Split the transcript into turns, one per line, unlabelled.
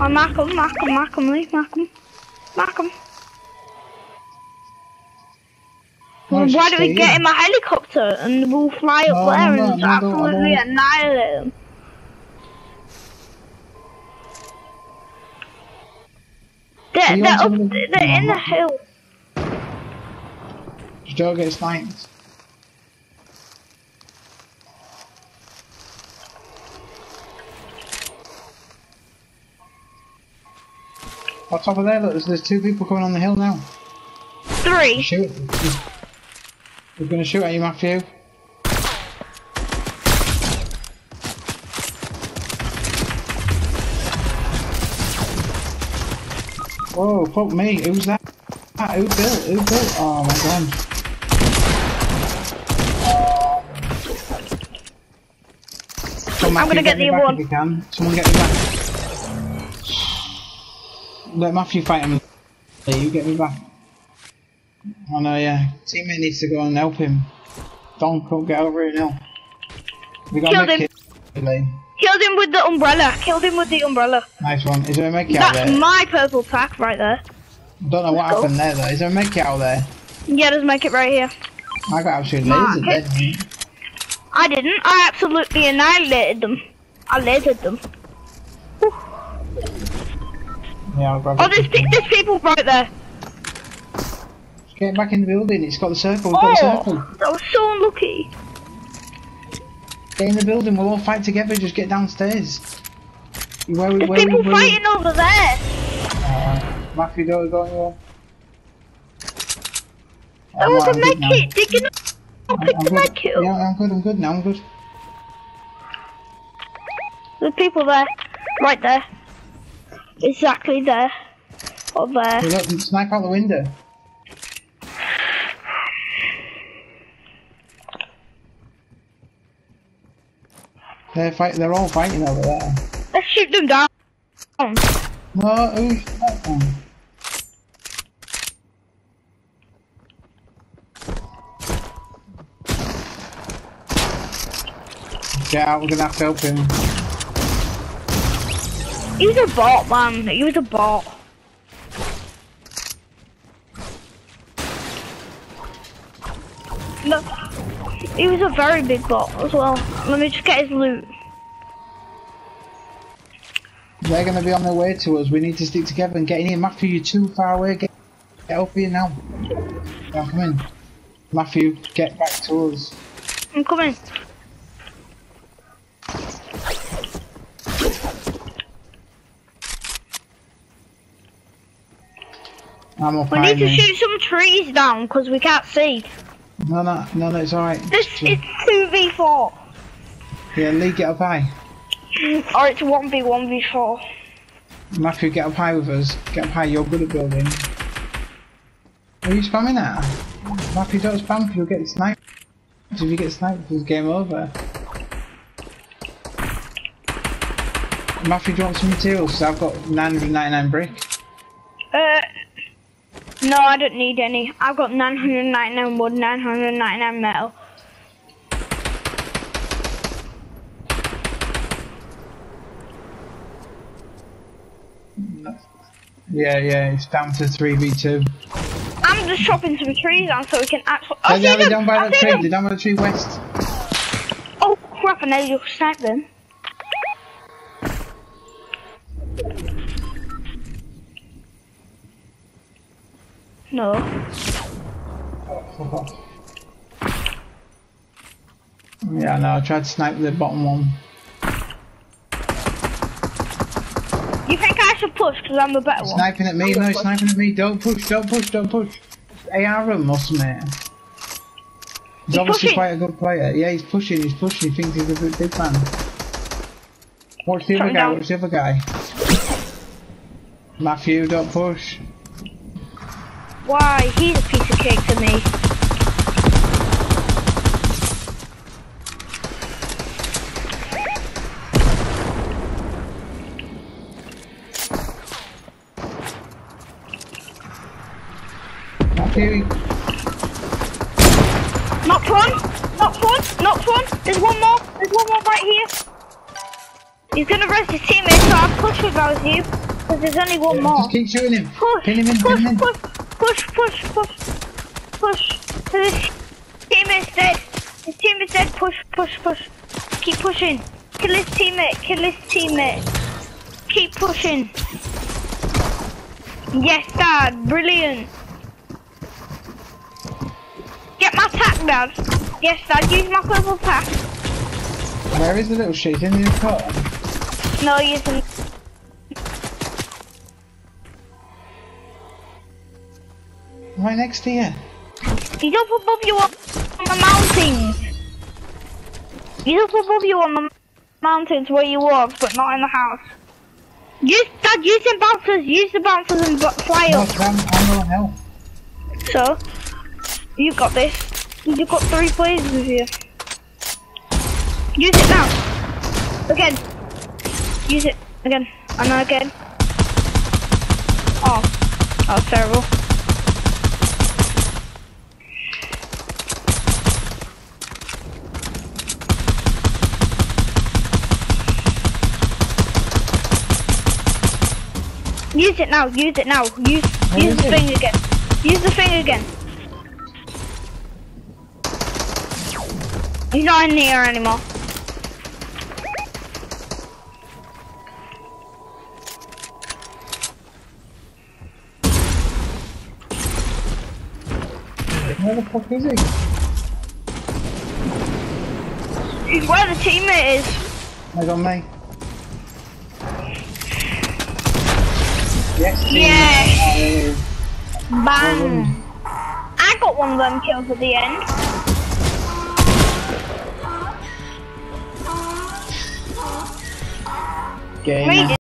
I mark him, mark him, mark him, Lee, mark him. Mark him. Well, why don't we get
in.
a helicopter and we'll fly up
No,
there
no,
and
no, I don't- I
absolutely annihilate him? They're, they're, up, they're in the hill.
Just don't get sniped. On top of there, look, there's, there's two people coming on the hill now.
Three.
Shoot. We're gonna shoot at you, Matthew. Whoa, fuck me, who's that? Ah, who built? Who built? Oh my god.
I'm gonna get the
back
one.
If you can. Someone get me back. Let Matthew fight him. You get me back. Oh know, yeah. Teammate needs to go and help him. Don't come get over here now. We got
Killed him. Killed him with the umbrella. Killed him with the umbrella.
Nice one. Is there a medkit out there?
That's my purple pack right there.
Don't know what
Let's go.
happened there though. Is there a medkit out there?
Yeah, just make it right here.
I got absolutely lasered then.
I didn't. I absolutely annihilated them. I lasered them.
Yeah, I'll grab
Oh,
it.
there's, pe- there's people right there.
Get back in the building. It's got the circle. We've got the circle.
Oh, that was so unlucky.
Get in the building. We'll all fight together. Just get downstairs. Where we?
There's
Where
people
Where
fighting over there.
Uh, Matthew, don't go anywhere.
There was a
I'm good now.
medkit. Digging up. The
Yeah. I'm good. I'm good now. I'm good.
There's people there. Right there. Exactly there. Up there.
Hey, look, snipe out the window. They're fight. They're all fighting over there.
Let's shoot them down.
No, who's that one? Get out. We're gonna have to help him.
He was a bot, man. He was a bot. No, he was a very big bot as well. Let me just get his loot.
They're gonna be on their way to us. We need to stick together and get in here. Matthew, you're too far away. Get, get up here now. Now come in. Matthew, get back to us.
I'm coming.
I'm
We need to shoot some trees down because we can't see.
No, no, no, no, it's alright.
This is 2v4.
Yeah, Lee, get up high.
Or it's 1v1v4.
Matthew, get up high with us. Get up high, you're good at building. Are you spamming that? Matthew, don't spam because you'll get sniped. If you get sniped, it's game over. Matthew, do you want some materials? I've got 999 brick.
Uh, no, I don't need any. I've got 999 wood, 999 metal.
Yeah, yeah, it's down to 3v2.
I'm just chopping some trees down so we can actually. See
down- they're down by the tree, they're down by the tree west.
Oh crap! I nearly just sniped them. No.
Yeah, no, I tried to snipe the bottom one.
You think I should push because I'm the better one?
Sniping at me, no, he's sniping at me. Don't push, don't push, don't push. AR him, muscle mate. He's
He's
obviously
pushing.
quite a good player. Yeah, he's pushing, he's pushing, he thinks he's a big, big man. Watch the other guy,
down.
watch the other guy. Matthew, don't push.
Why? He's a piece of cake to me.
Matthew,
Not one! Not one! Not one! There's one more! There's one more right here! He's gonna rest his teammate, so I'll push I you. Because there's only one more.
Just keep shooting him.
Push,
Pin him in,
push,
pin him in.
push, push, push, push, push. So his teammate's dead. His teammate's dead. Push, push, push. Keep pushing. Kill his teammate. Kill his teammate. Keep pushing. Yes, Dad. Brilliant. Get my tac, Dad. Yes, Dad. Use my purple tac.
Where is the little shit? In the car.
No, use them.
Right next to you.
He's up above you on the mountains. He's up above you on the mountains where you was, but not in the house. Use Dad, use the bouncers, use the bouncers and fly
No,
up.
I'm, I'm on.
So, you got this. You've got three players with you. Use it now. Again. Use it again. And again. Oh, that was terrible. Use it now, use it now. Use use the
it?
thing again. Use the thing again. He's not in here anymore.
Where the fuck is he?
He's where the teammate is.
He's on me. Yes, team.
Yes.
Oh,
Bang. I got one of them kills at the end. Wait,